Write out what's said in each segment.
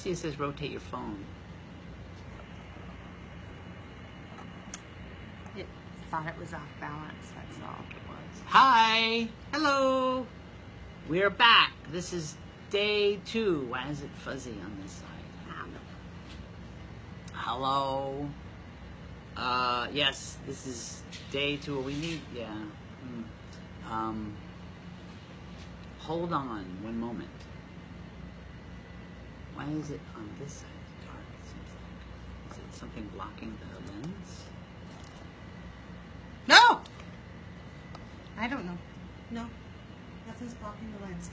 See, it says rotate your phone. It thought it was off balance, that's all it was. Hi, Hello. we are back. This is day two. Why is it fuzzy on this side? I don't know. Hello. Uh, yes, this is day two. We need, yeah. Hmm. Um, hold on one moment. Why is it on this side dark? It seems like. Is it something blocking the lens? No! I don't know. No. Nothing's blocking the lens.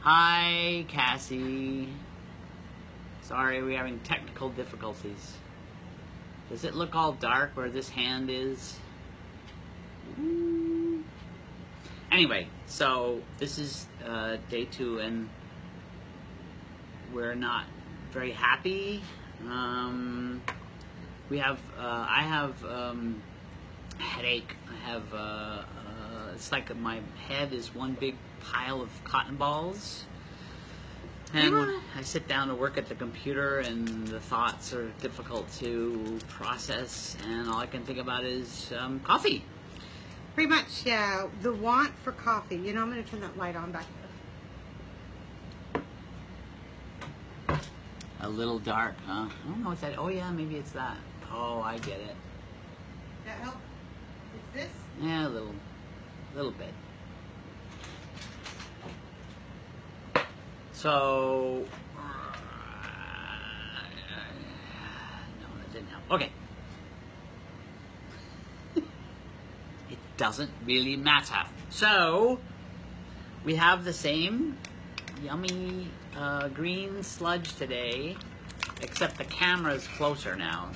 Hi, Cassie. Sorry, we're having technical difficulties. Does it look all dark where this hand is? Anyway, so this is uh, day two, and we're not very happy. Um, we have, uh, I have um, a headache. I have, uh, uh, it's like my head is one big pile of cotton balls. And I sit down to work at the computer, and the thoughts are difficult to process, and all I can think about is um, coffee. Pretty much, yeah. The want for coffee. You know, I'm going to turn that light on back there. A little dark, huh? I don't know what that. Oh yeah, maybe it's that. Oh, I get it. That help? It's this? Yeah, a little, little bit. So, no, that didn't help. Okay. it doesn't really matter. So, we have the same yummy uh, green sludge today, except the camera's closer now.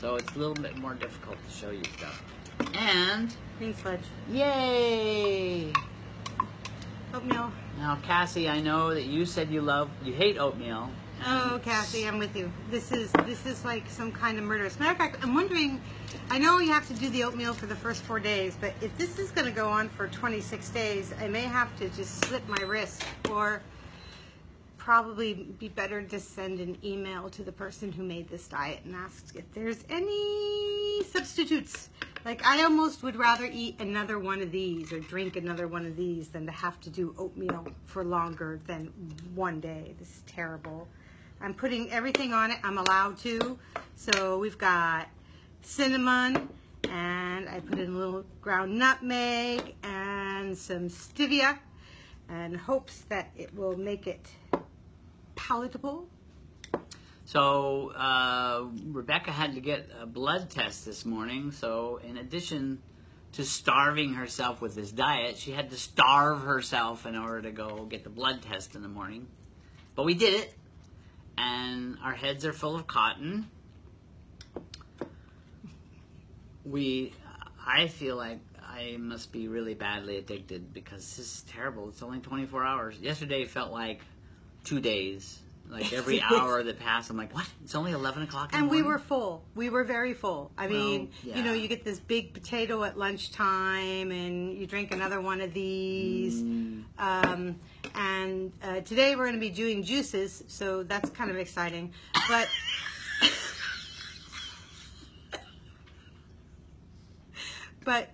So it's a little bit more difficult to show you stuff. And, Green sludge. yay! Oatmeal. Now, Cassie, I know that you said you love, you hate oatmeal. Oh, Cassie, I'm with you. This is this is like some kind of murder. As a matter of fact, I'm wondering. I know you have to do the oatmeal for the first four days, but if this is going to go on for 26 days, I may have to just slip my wrist, or probably be better to send an email to the person who made this diet and ask if there's any substitutes. Like I almost would rather eat another one of these or drink another one of these than to have to do oatmeal for longer than one day. This is terrible. I'm putting everything on it I'm allowed to. So we've got cinnamon and I put in a little ground nutmeg and some stevia and hopes that it will make it palatable. So, uh, Rebecca had to get a blood test this morning. So, in addition to starving herself with this diet, she had to starve herself in order to go get the blood test in the morning. But we did it, and our heads are full of cotton. We, I feel like I must be really badly addicted because this is terrible. It's only 24 hours. Yesterday felt like two days. Like every hour that passed, I'm like, what? It's only 11 o'clock. And we were full. We were very full. I Well, mean, you know, yeah. you get this big potato at lunchtime and you drink another one of these. Mm. Um, and uh, today we're going to be doing juices, so that's kind of exciting. But but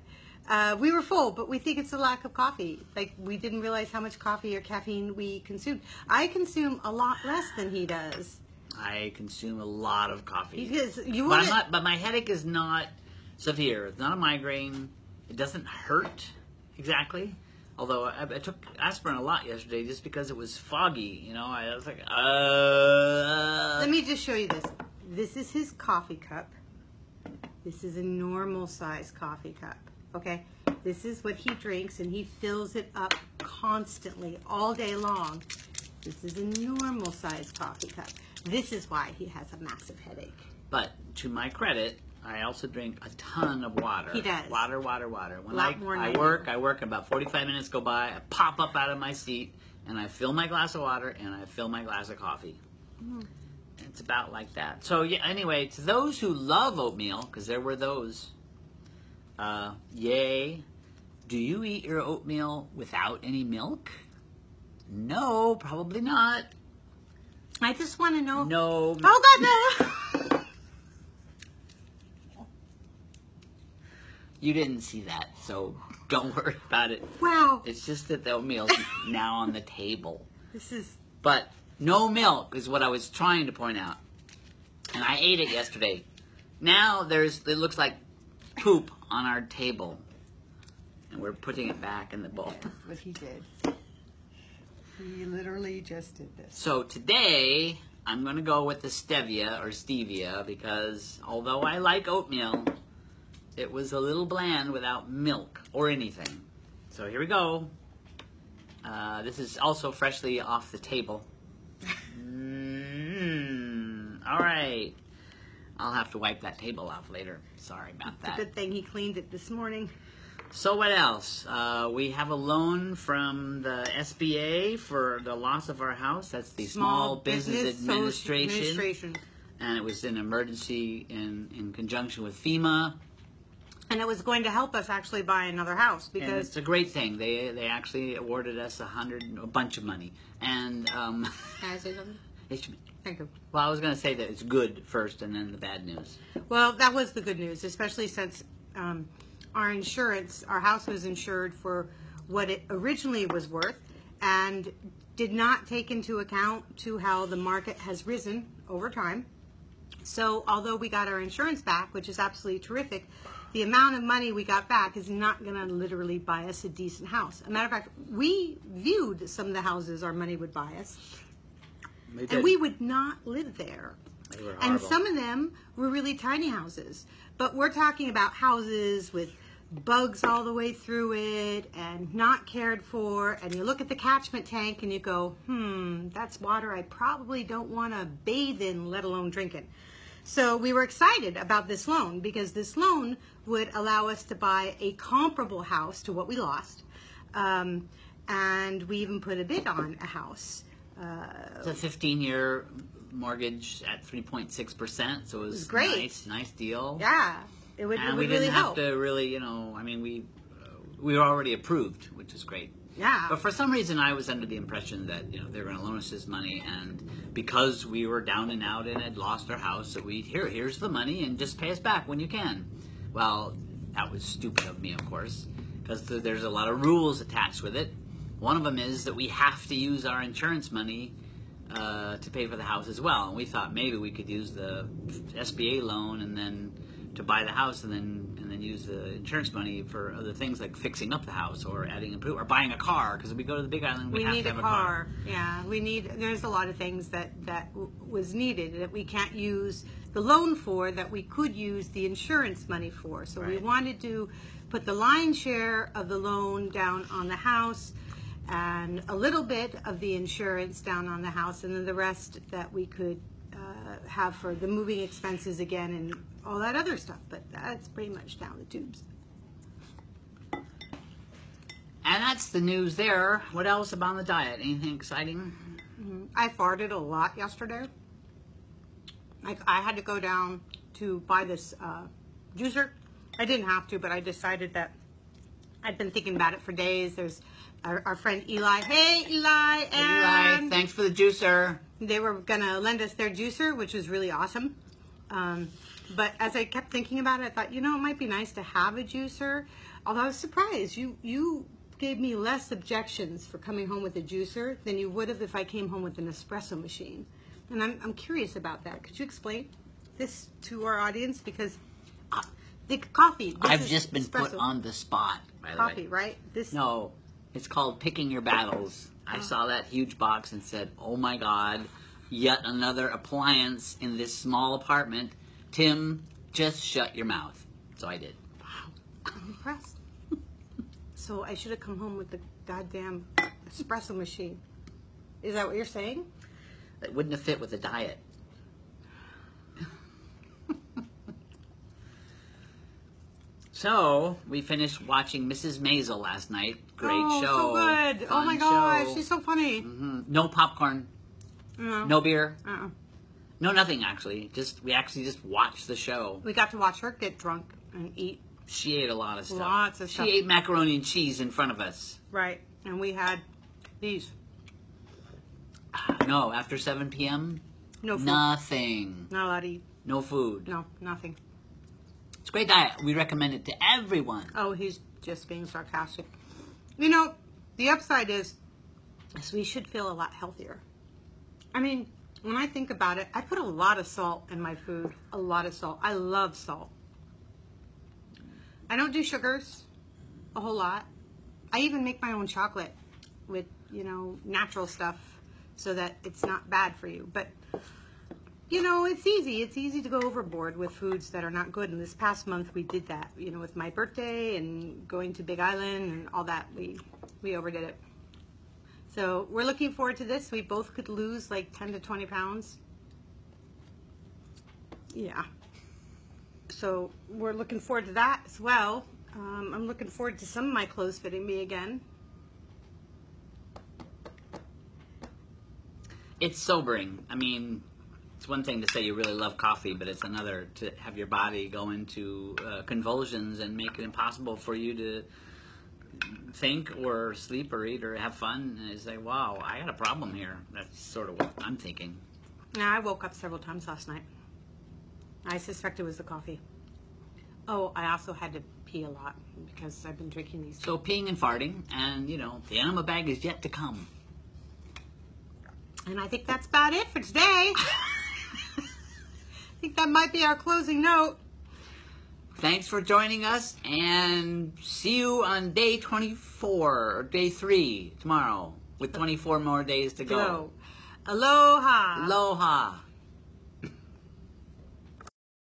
uh, we were full, but we think it's a lack of coffee. Like we didn't realize how much coffee or caffeine we consumed. I consume a lot less than he does. I consume a lot of coffee. Because you but, not, but my headache is not severe. It's not a migraine. It doesn't hurt exactly. Although I, I took aspirin a lot yesterday just because it was foggy. You know, I was like, uh. Let me just show you this. This is his coffee cup. This is a normal size coffee cup. Okay? This is what he drinks and he fills it up constantly all day long. This is a normal size coffee cup. This is why he has a massive headache. But to my credit, I also drink a ton of water. He does. Water, water, water. When Lot I, more I work, I work. About 45 minutes go by. I pop up out of my seat and I fill my glass of water and I fill my glass of coffee. Mm-hmm. It's about like that. So yeah. Anyway, to those who love oatmeal, because there were those. Uh, yay! Do you eat your oatmeal without any milk? No, probably not. I just want to know. No. Oh God, no! You didn't see that, so don't worry about it. wow, It's just that the oatmeal's now on the table. this is But no milk is what I was trying to point out. And I ate it yesterday. Now there's it looks like poop on our table. And we're putting it back in the bowl. that's what he did. He literally just did this. So today I'm gonna go with the stevia or stevia because although I like oatmeal, it was a little bland without milk or anything. So here we go. Uh, this is also freshly off the table. Mm, all right. I'll have to wipe that table off later. Sorry about It's a that. good thing he cleaned it this morning. So what else? Uh, we have a loan from the SBA for the loss of our house. That's the Small, Business, Soci- Administration, Administration. and it was an emergency in in conjunction with FEMA. And it was going to help us actually buy another house And because it's a great thing. They they actually awarded us a hundred, a bunch of money. And um, Can I say something? it should- Thank you. well, I was going to say that it's good first, and then the bad news. Well, that was the good news, especially since um, our insurance, our house was insured for what it originally was worth and did not take into account to how the market has risen over time. So although we got our insurance back, which is absolutely terrific, the amount of money we got back is not going to literally buy us a decent house. As a matter of fact, we viewed some of the houses our money would buy us, And we would not live there. And some of them were really tiny houses. But we're talking about houses with bugs all the way through it and not cared for. And you look at the catchment tank and you go, hmm, that's water I probably don't want to bathe in, let alone drink it. So we were excited about this loan because this loan would allow us to buy a comparable house to what we lost. Um, and we even put a bid on a house. Uh, It's a 15 year mortgage at 3.6%, so it was, great. nice, nice deal. yeah, it would, it And would we didn't really have help. to really, you know, I mean, we uh, we were already approved, which is great. Yeah. But for some reason, I was under the impression that you know they were going to loan us this money, and because we were down and out and had lost our house, that we here here's the money and just pay us back when you can. Well, that was stupid of me, of course, because there's a lot of rules attached with it. One of them is that we have to use our insurance money uh, to pay for the house as well. And we thought maybe we could use the SBA loan and then to buy the house and then and then use the insurance money for other things like fixing up the house or adding a or buying a car because if we go to the Big Island we, we have need to a have car. Yeah, we need. There's a lot of things that that w- was needed that we can't use the loan for that we could use the insurance money for. So we wanted to put the lion's share of the loan down on the house, and a little bit of the insurance down on the house, and then the rest that we could uh, have for the moving expenses again and all that other stuff. But that's pretty much down the tubes. And that's the news there. What else about the diet? Anything exciting? I farted a lot yesterday. Like I had to go down to buy this uh, juicer. I didn't have to, but I decided that I'd been thinking about it for days. There's our, our friend Eli. Hey, Eli, Eli, thanks for the juicer. they were gonna lend us their juicer, which was really awesome. Um, but as I kept thinking about it, I thought, you know, it might be nice to have a juicer. Although I was surprised, you you gave me less objections for coming home with a juicer than you would have if I came home with an espresso machine. And I'm I'm curious about that. Could you explain this to our audience? Because uh, the coffee. I've just been put on the spot. By the coffee, way. right? This No, it's called picking your battles. I oh. saw that huge box and said, "Oh my God, yet another appliance in this small apartment." Tim, just shut your mouth. So I did. Wow. I'm impressed. so I should have come home with the goddamn espresso machine. Is that what you're saying? It wouldn't have fit with the diet. So we finished watching Mrs. Maisel last night. Great oh, show. so good. Oh my gosh, show. she's so funny. Mhm. No popcorn, No. no beer, Uh-uh. no nothing actually. Just we actually just watched the show. We got to watch her get drunk and eat. She ate a lot of stuff. Lots of she stuff. She ate macaroni and cheese in front of us. Right. And we had these. No, after 7 p.m., No food. nothing. Not allowed to eat. No food. No, nothing. Great diet. We recommend it to everyone. Oh, he's just being sarcastic. You know, the upside is, is we should feel a lot healthier. I mean, when I think about it, I put a lot of salt in my food. A lot of salt. I love salt. I don't do sugars a whole lot. I even make my own chocolate with, you know, natural stuff so that it's not bad for you. But you know, it's easy. It's easy to go overboard with foods that are not good. And this past month we did that. You know, with my birthday and going to Big Island and all that, we we overdid it. So we're looking forward to this. We both could lose like 10 to 20 pounds. Yeah. So we're looking forward to that as well. Um, I'm looking forward to some of my clothes fitting me again. It's sobering. I mean, it's one thing to say you really love coffee, but it's another to have your body go into uh, convulsions and make it impossible for you to think or sleep or eat or have fun. And it's like, wow, I got a problem here. That's sort of what I'm thinking. Yeah, I woke up several times last night. I suspect it was the coffee. Oh, I also had to pee a lot because I've been drinking these. So peeing and farting, and you know, the enema bag is yet to come. And I think that's about it for today. I think that might be our closing note. Thanks for joining us, and see you on day 24 or day 3 tomorrow with 24 more days to go. Go. Aloha. Aloha.